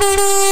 you